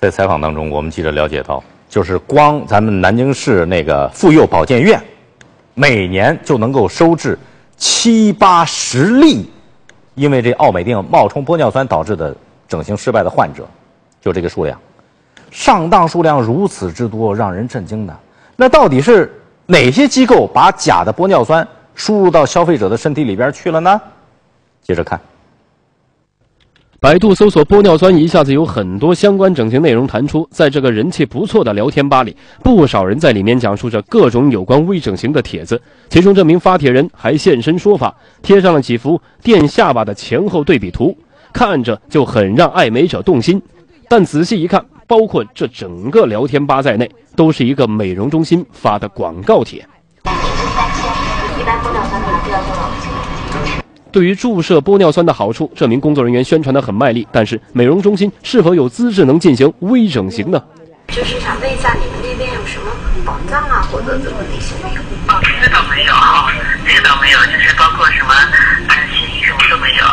在采访当中，我们记者了解到，就是光咱们南京市那个妇幼保健院，每年就能够收治七八十例，因为这奥美定冒充玻尿酸导致的整形失败的患者，就这个数量，上当数量如此之多，让人震惊的。那到底是哪些机构把假的玻尿酸输入到消费者的身体里边去了呢？接着看。百度搜索玻尿酸，一下子有很多相关整形内容弹出。在这个人气不错的聊天吧里，不少人在里面讲述着各种有关微整形的帖子。其中，这名发帖人还现身说法，贴上了几幅垫下巴的前后对比图，看着就很让爱美者动心。但仔细一看，包括这整个聊天吧在内，都是一个美容中心发的广告帖。一般玻尿酸的不要对于注射玻尿酸的好处，这名工作人员宣传得很卖力。但是，美容中心是否有资质能进行微整形呢？就是想问一下，你们那边有什么保障啊，或者怎么那些没有？哦，这个倒没有，这个倒没有，就是包括什么协议什么都没有，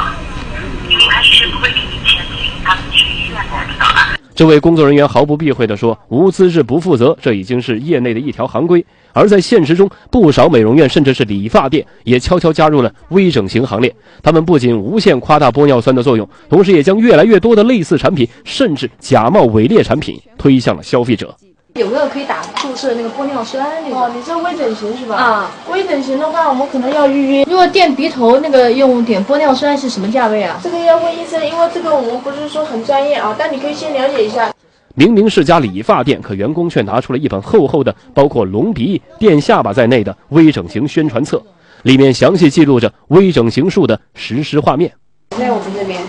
因为他是不会给你签的，他们是医院的，知道吧？这位工作人员毫不避讳地说：“无资质不负责，这已经是业内的一条行规。”而在现实中，不少美容院甚至是理发店也悄悄加入了微整形行列。他们不仅无限夸大玻尿酸的作用，同时也将越来越多的类似产品，甚至假冒伪劣产品推向了消费者。有没有可以打注射那个玻尿酸？哦，你这微整形是吧？啊，微整形的话，我们可能要预约。如果垫鼻头那个用点玻尿酸是什么价位啊？这个要问医生，因为这个我们不是说很专业啊。但你可以先了解一下。明明是家理发店，可员工却拿出了一本厚厚的、包括隆鼻、垫下巴在内的微整形宣传册，里面详细记录着微整形术的实时画面。在我们这边，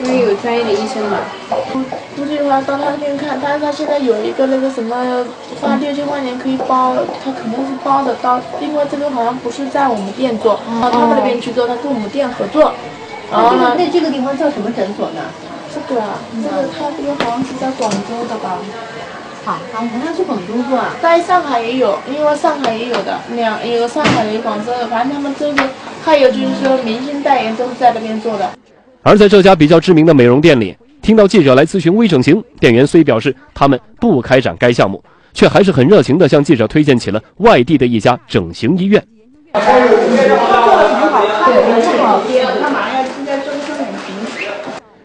因为有专业的医生嘛。估计的话，到他那边看，但是他现在有一个那个什么，花六千块钱可以包，他肯定是包的到，因为这个好像不是在我们店做，到他们那边去做，他跟我们店合作。然后呢？那这个地方叫什么诊所呢？这个，这个他这个好像是在广州的吧？好，好像是广州做啊。在上海也有，因为上海也有的，两有上海的，有广州的，反正他们这个还有就是说明星代言都是在那边做的。而在这家比较知名的美容店里。听到记者来咨询微整形，店员虽表示他们不开展该项目，却还是很热情地向记者推荐起了外地的一家整形医院。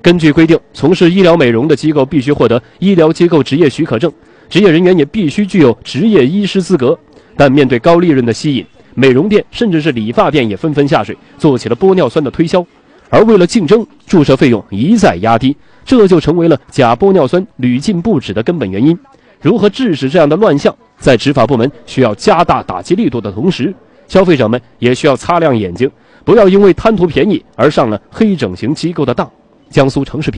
根据规定，从事医疗美容的机构必须获得医疗机构执业许可证，执业人员也必须具有执业医师资格。但面对高利润的吸引，美容店甚至是理发店也纷纷下水，做起了玻尿酸的推销。而为了竞争，注射费用一再压低。这就成为了假玻尿酸屡禁不止的根本原因。如何制止这样的乱象，在执法部门需要加大打击力度的同时，消费者们也需要擦亮眼睛，不要因为贪图便宜而上了黑整形机构的当。江苏城市。